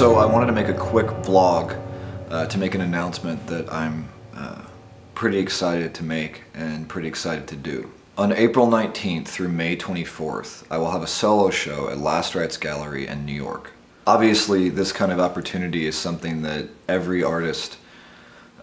So I wanted to make a quick vlog uh, to make an announcement that I'm uh, pretty excited to make and pretty excited to do. On April 19th through May 24th, I will have a solo show at Last Rites Gallery in New York. Obviously, this kind of opportunity is something that every artist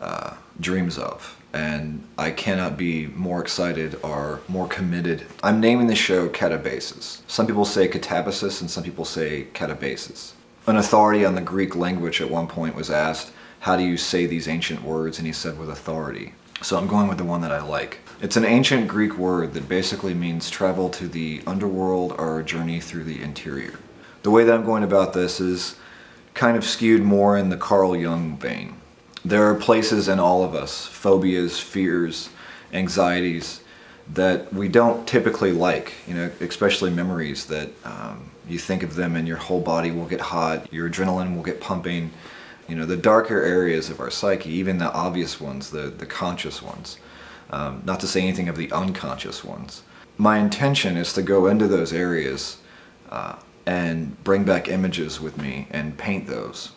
uh, dreams of and I cannot be more excited or more committed. I'm naming the show Katabasis. Some people say Katabasis and some people say Katabasis. An authority on the Greek language at one point was asked, how do you say these ancient words? And he said, with authority. So I'm going with the one that I like. It's an ancient Greek word that basically means travel to the underworld or journey through the interior. The way that I'm going about this is kind of skewed more in the Carl Jung vein. There are places in all of us, phobias, fears, anxieties, that we don't typically like, you know, especially memories that um, you think of them and your whole body will get hot, your adrenaline will get pumping, you know, the darker areas of our psyche, even the obvious ones, the, the conscious ones, um, not to say anything of the unconscious ones. My intention is to go into those areas uh, and bring back images with me and paint those.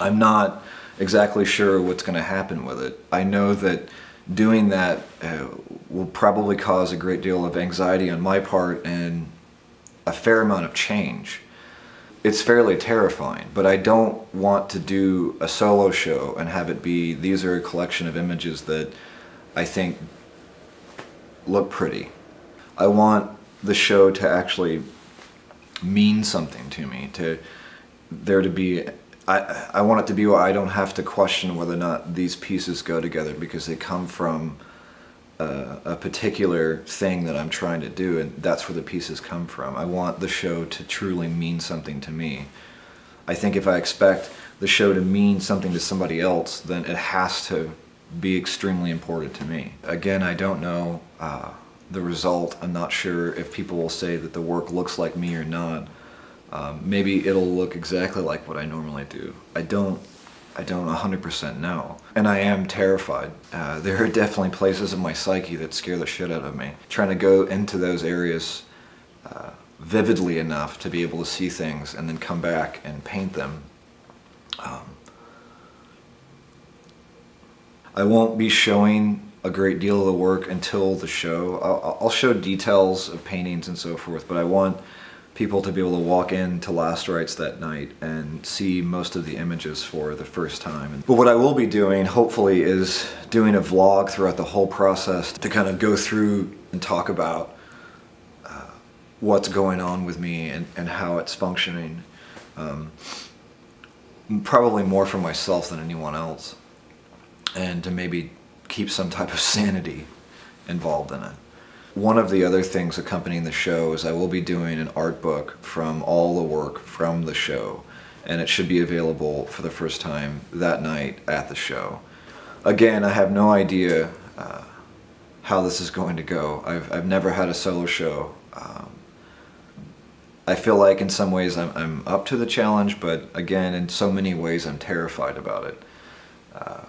I'm not exactly sure what's going to happen with it. I know that doing that uh, will probably cause a great deal of anxiety on my part and a fair amount of change. It's fairly terrifying, but I don't want to do a solo show and have it be these are a collection of images that I think look pretty. I want the show to actually mean something to me, to there to be I, I want it to be where I don't have to question whether or not these pieces go together because they come from a, a, particular thing that I'm trying to do and that's where the pieces come from. I want the show to truly mean something to me. I think if I expect the show to mean something to somebody else, then it has to be extremely important to me. Again, I don't know uh, the result. I'm not sure if people will say that the work looks like me or not. Um, maybe it'll look exactly like what I normally do. I don't I don't 100% know. And I am terrified. Uh, there are definitely places in my psyche that scare the shit out of me. Trying to go into those areas uh, vividly enough to be able to see things and then come back and paint them. Um, I won't be showing a great deal of the work until the show. I'll, I'll show details of paintings and so forth, but I want people to be able to walk into Last Rites that night and see most of the images for the first time. But what I will be doing, hopefully, is doing a vlog throughout the whole process to kind of go through and talk about uh, what's going on with me and, and how it's functioning. Um, probably more for myself than anyone else. And to maybe keep some type of sanity involved in it. One of the other things accompanying the show is I will be doing an art book from all the work from the show and it should be available for the first time that night at the show. Again, I have no idea uh, how this is going to go. I've, I've never had a solo show. Um, I feel like in some ways I'm, I'm up to the challenge, but again, in so many ways I'm terrified about it. Uh,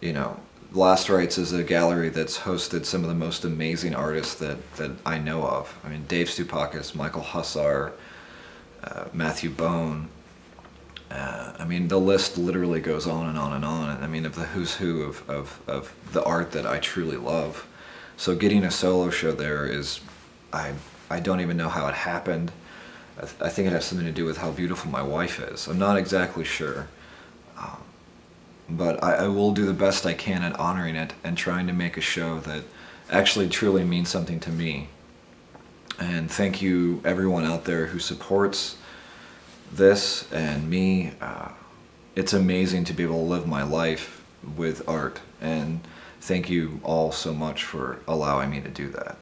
you know, Last Rites is a gallery that's hosted some of the most amazing artists that, that I know of. I mean, Dave Stoupakis, Michael Hussar, uh, Matthew Bone. Uh, I mean, the list literally goes on and on and on. I mean, of the who's who of, of, of the art that I truly love. So getting a solo show there is, I, I don't even know how it happened. I, th I think it has something to do with how beautiful my wife is. I'm not exactly sure. Um, but I, I, will do the best I can at honoring it and trying to make a show that actually truly means something to me. And thank you everyone out there who supports this and me. Uh, it's amazing to be able to live my life with art and thank you all so much for allowing me to do that.